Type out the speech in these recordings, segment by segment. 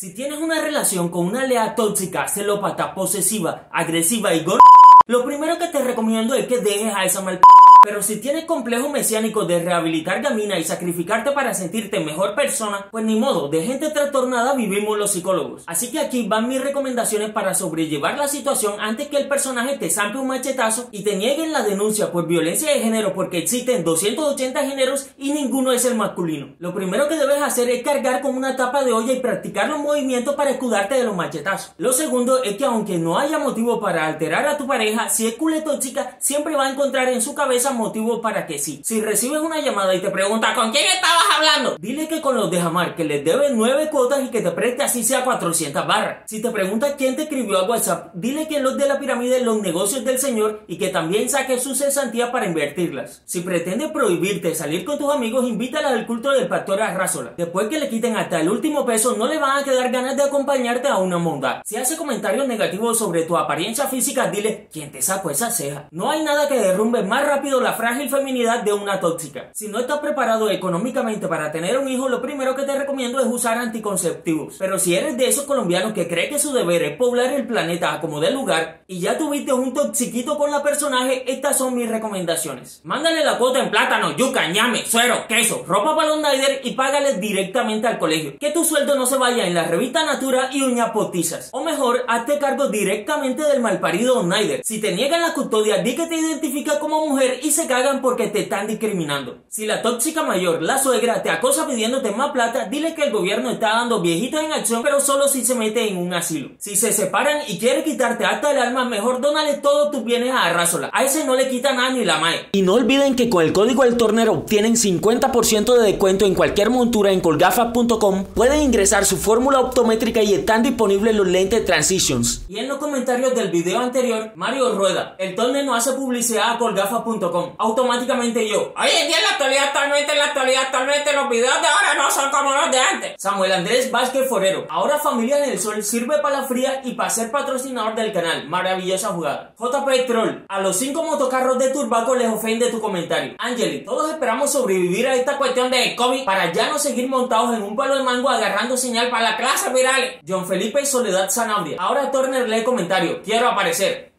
Si tienes una relación con una lea tóxica, celópata, posesiva, agresiva y gor... Lo primero que te recomiendo es que dejes a esa mal pero si tienes complejo mesiánico de rehabilitar gamina y sacrificarte para sentirte mejor persona, pues ni modo, de gente trastornada vivimos los psicólogos. Así que aquí van mis recomendaciones para sobrellevar la situación antes que el personaje te zampe un machetazo y te nieguen la denuncia por violencia de género porque existen 280 géneros y ninguno es el masculino. Lo primero que debes hacer es cargar con una tapa de olla y practicar los movimientos para escudarte de los machetazos. Lo segundo es que aunque no haya motivo para alterar a tu pareja, si es tóxica, siempre va a encontrar en su cabeza motivo para que sí. Si recibes una llamada y te pregunta ¿con quién estabas hablando? Dile que con los de Jamar, que les debe 9 cuotas y que te preste así sea 400 barras. Si te pregunta quién te escribió a WhatsApp, dile que los de la pirámide los negocios del señor y que también saque su cesantía para invertirlas. Si pretende prohibirte salir con tus amigos, invítala al culto del pastor Arrasola. Después que le quiten hasta el último peso, no le van a quedar ganas de acompañarte a una monda. Si hace comentarios negativos sobre tu apariencia física, dile quién te sacó esa ceja. No hay nada que derrumbe más rápido la frágil feminidad de una tóxica. Si no estás preparado económicamente para tener un hijo, lo primero que te recomiendo es usar anticonceptivos. Pero si eres de esos colombianos que cree que su deber es poblar el planeta como de lugar y ya tuviste un toxiquito con la personaje, estas son mis recomendaciones. Mándale la cuota en plátano, yuca, ñame, suero, queso, ropa para los Nider y págale directamente al colegio. Que tu sueldo no se vaya en la revista Natura y uñas potizas. O mejor, hazte cargo directamente del malparido Nider. Si te niegan la custodia, di que te identifica como mujer y se cagan porque te están discriminando. Si la tóxica mayor, la suegra, te acosa pidiéndote más plata, dile que el gobierno está dando viejitos en acción, pero solo si se mete en un asilo. Si se separan y quiere quitarte hasta el alma, mejor dónale todos tus bienes a Arrasola. A ese no le quita nada ni la mae. Y no olviden que con el código El Tornero obtienen 50% de descuento en cualquier montura en colgafas.com. Pueden ingresar su fórmula optométrica y están disponibles los lentes Transitions. Y en los comentarios del video anterior, Mario Rueda, el torneo no hace publicidad a colgafas.com automáticamente yo. Hoy en día la actualidad, actualmente, en la actualidad, actualmente, los videos de ahora no son como los de antes. Samuel Andrés Vázquez Forero. Ahora Familia del Sol sirve para la fría y para ser patrocinador del canal. Maravillosa jugada. JP Troll. A los cinco motocarros de Turbaco les ofende tu comentario. Angeli, todos esperamos sobrevivir a esta cuestión de COVID para ya no seguir montados en un palo de mango agarrando señal para la clase viral. John Felipe Soledad Sanabria. Ahora Turner lee comentario. Quiero aparecer.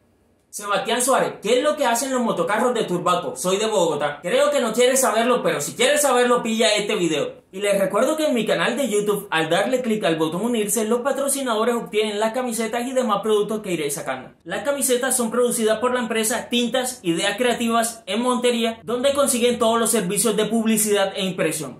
Sebastián Suárez, ¿qué es lo que hacen los motocarros de Turbaco? Soy de Bogotá. Creo que no quieres saberlo, pero si quieres saberlo, pilla este video. Y les recuerdo que en mi canal de YouTube, al darle clic al botón unirse, los patrocinadores obtienen las camisetas y demás productos que iré sacando. Las camisetas son producidas por la empresa Tintas Ideas Creativas en Montería, donde consiguen todos los servicios de publicidad e impresión.